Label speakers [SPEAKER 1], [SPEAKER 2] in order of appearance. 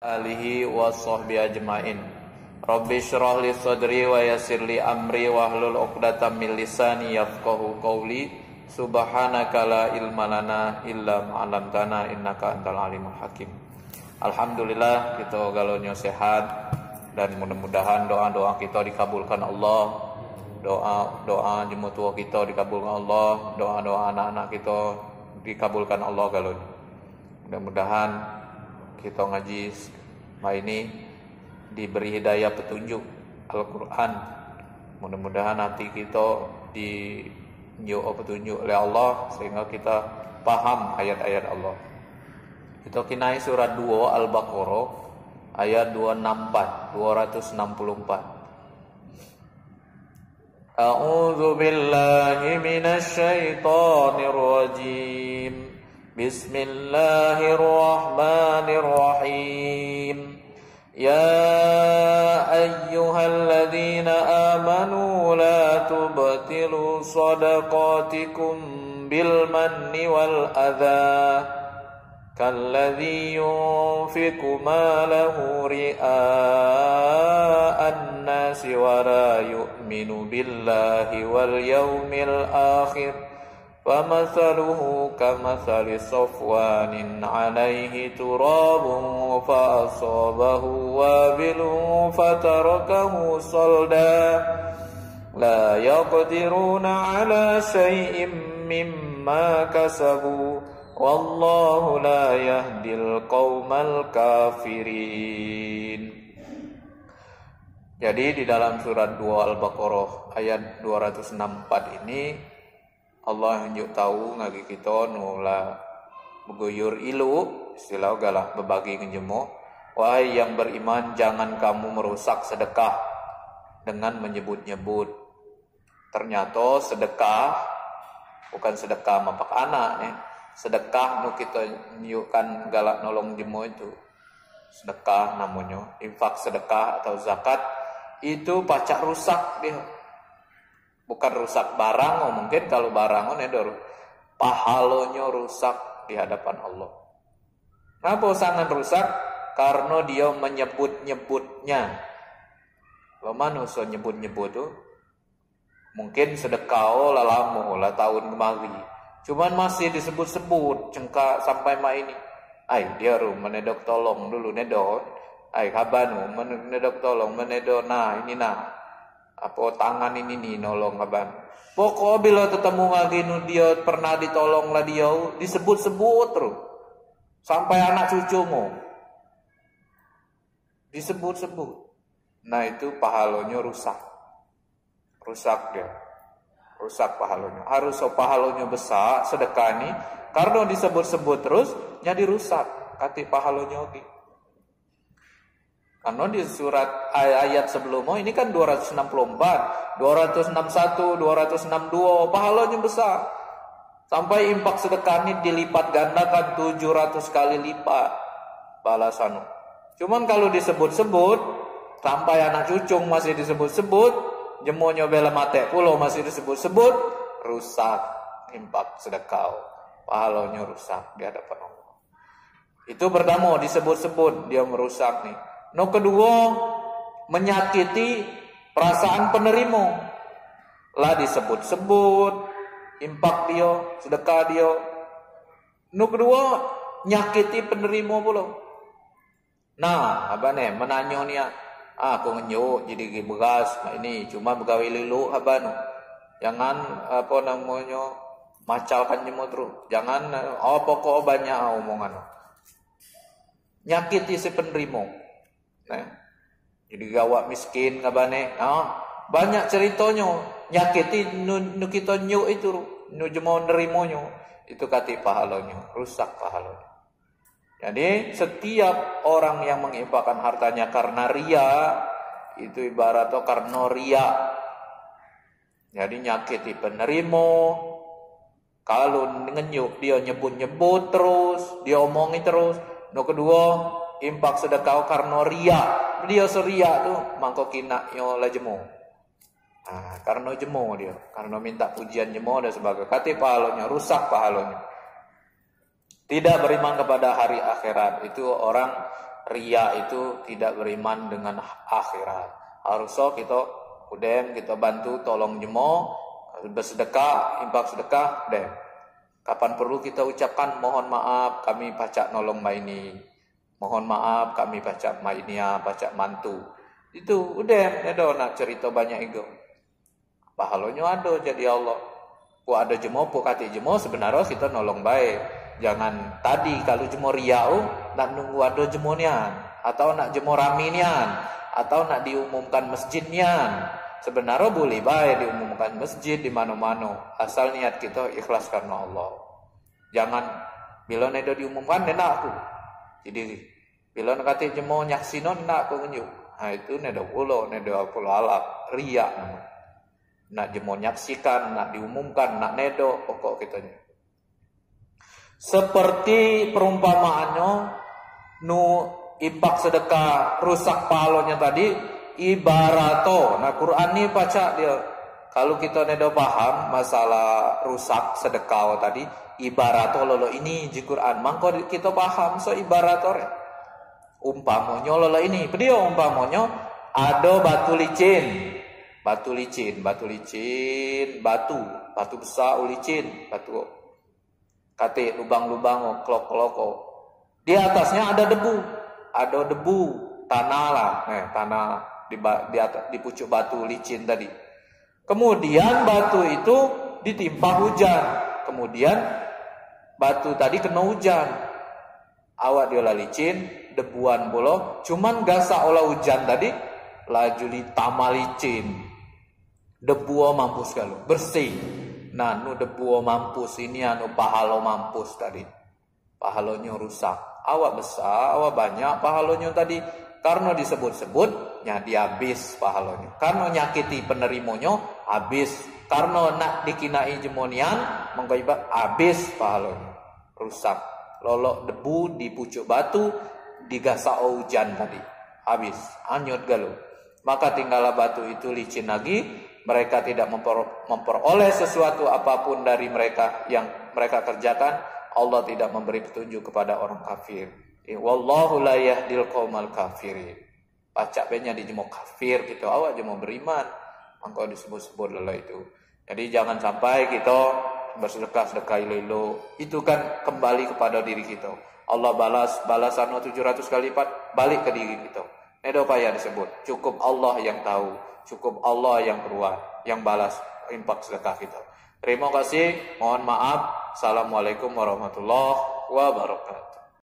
[SPEAKER 1] alihi wa sahbihi ajmain. Rabbi syrah li sadri wa yassir li amri wa hlul uqdatam min lisani yafqahu qawli. Subhanaka la ilma lana illa ma'alamtana innaka antal alimul hakim. Alhamdulillah kita galonyo sehat. Dan mudah-mudahan doa-doa kita dikabulkan Allah. Doa doa jemutua kita dikabulkan Allah. Doa-doa anak-anak kita dikabulkan Allah galon mudah-mudahan kita ngaji ini diberi hidayah petunjuk Al-Quran. Mudah-mudahan hati kita di petunjuk oleh Allah sehingga kita paham ayat-ayat Allah. Kita kinai surat 2 Al-Baqarah ayat 264 264 A'udzu billahi minasy syaithanir rajim بسم الله الرحمن الرحيم. يا أيها الذين آمنوا لا تبطلوا صدقاتكم بالمن والأذى. كالذي ينفق ماله رئاء الناس ولا يؤمن بالله واليوم الآخر. فمثله كمثل صفوان عليه تراب فأصابه وابل فتركه صلدا لا يقدرون على شيء مما كسبوا والله لا يهدي القوم الكافرين Jadi di dalam surat 2 Al-Baqarah ayat 264 ini Allah nunjuk tahu ngagi kita nula beguyur ilu istilah galah berbagi ngejemu. Wahai yang beriman jangan kamu merusak sedekah dengan menyebut-nyebut. Ternyata sedekah bukan sedekah mapak anak nih sedekah nu kita nyukan galak nolong jemu itu. Sedekah namanya infak sedekah atau zakat itu pacak rusak dia bukan rusak barang oh mungkin kalau barang oh nedor pahalonya rusak di hadapan Allah. Kenapa sangat rusak? Karena dia menyebut-nyebutnya. Lo manusia nyebut-nyebut tuh mungkin sedekah oh lalamu lah tahun kemari. Cuman masih disebut-sebut cengkak sampai ma ini. Ay dia ru menedok tolong dulu nedok ay kabanu menedok tolong menedok nah ini nah apa tangan ini nih nolong abang? Pokok bila ketemu lagi nu dia pernah ditolong lah dia disebut-sebut terus. Sampai anak cucumu. Disebut-sebut. Nah itu pahalonya rusak. Rusak dia. Rusak pahalonya harus so pahalonya besar sedekah ini. Karena disebut-sebut terus jadi rusak. Kati pahalonya oke karena di surat ayat sebelumnya ini kan 264, 261, 262 pahalanya besar. Sampai impak sedekah ini dilipat gandakan 700 kali lipat balasan. Cuman kalau disebut-sebut sampai anak cucung masih disebut-sebut, jemonyo bela mate pulau masih disebut-sebut, rusak impak sedekah. Pahalanya rusak di hadapan Allah. Itu pertama disebut-sebut dia merusak nih. No kedua menyakiti perasaan penerima. Lah disebut-sebut impak dia, sedekah dia. No kedua nyakiti penerima pula. Nah, apa nih menanyo nih ah aku ngenyo jadi beras nah ini cuma begawe lilu apa nu. Jangan apa namanya macalkan jemu terus. Jangan oh pokok banyak omongan. Nyakiti si penerima. Nah, jadi gawat miskin ngabane. Ah, banyak ceritanya. Nyakiti nu, nu kita nyu itu nu jemo nerimonyo. Itu kati pahalanya. Rusak pahalanya. Jadi setiap orang yang menginfakkan hartanya karena ria itu ibarat karena ria. Jadi nyakiti penerimo kalau ngenyuk dia nyebut-nyebut terus dia omongi terus. No kedua impak sedekah karena ria. Dia seria tuh mangko kina yo la jemo nah, karena jemo dia. Karena minta pujian jemo dan sebagai kati pahalonya rusak pahalonya tidak beriman kepada hari akhirat. Itu orang ria itu tidak beriman dengan akhirat. Harusnya kita udem kita bantu tolong jemo bersedekah, impak sedekah, deh. Kapan perlu kita ucapkan mohon maaf kami pacak nolong ini. Mohon maaf kami pacak mainia, pacak mantu. Itu udah ada nak cerita banyak itu. Pahalanya ada jadi Allah. Pu ada jemo, pu kati jemo sebenarnya kita nolong baik. Jangan tadi kalau jemo riau nak nunggu ada jemonian atau nak jemo raminian atau nak diumumkan masjidnya. Sebenarnya boleh baik diumumkan masjid di mana-mana asal niat kita ikhlas karena Allah. Jangan bila nedo diumumkan nenak aku. Jadi bila nak kata jemo nyaksinon nak aku ngunjuk. Nah itu nedo pulau nedo pulau alap riak nama. Nak jemo nyaksikan, nak diumumkan, nak nedo pokok kita ni. Seperti perumpamaannya nu impak sedekah rusak palonya tadi ibarato. Nah Quran ini baca dia. Kalau kita nedo paham masalah rusak sedekah tadi ibarato lolo ini di Quran. Mangko kita paham so ibarato re. Umpamonyo lolo ini. Pedio umpamonyo ada batu licin. Batu licin, batu licin, batu, batu besar licin, batu kate lubang-lubang klok-kloko. Di atasnya ada debu, ada debu tanah lah, eh, tanah di, di, atas, di pucuk batu licin tadi. Kemudian batu itu ditimpa hujan. Kemudian batu tadi kena hujan. Awak diolah licin, debuan bolo, cuman gasa olah hujan tadi laju di tama licin. Debu mampus kalau bersih. Nah, nu debu mampus ini anu pahalo mampus tadi. Pahalonya rusak. Awak besar, awak banyak pahalonya tadi karena disebut-sebut nyadi habis pahalanya. Karena nyakiti penerimanya habis. Karena nak dikinai jemonian menggaibat habis pahalanya. Rusak. Lolok debu di pucuk batu digasak hujan tadi. Habis. Anyut galuh. Maka tinggallah batu itu licin lagi. Mereka tidak memper memperoleh sesuatu apa pun dari mereka yang mereka kerjakan. Allah tidak memberi petunjuk kepada orang kafir. Eh, wallahu la yahdil qaumal kafirin. Pacak di jemo kafir kita gitu. awak jemo beriman. Mangko disebut-sebut lelah itu. Jadi jangan sampai kita bersedekah sedekah lelo itu kan kembali kepada diri kita. Allah balas balasan 700 kali lipat balik ke diri kita. Nedo payah disebut. Cukup Allah yang tahu. Cukup Allah yang keluar. Yang balas impak sedekah kita. Terima kasih. Mohon maaf. Assalamualaikum warahmatullahi wabarakatuh.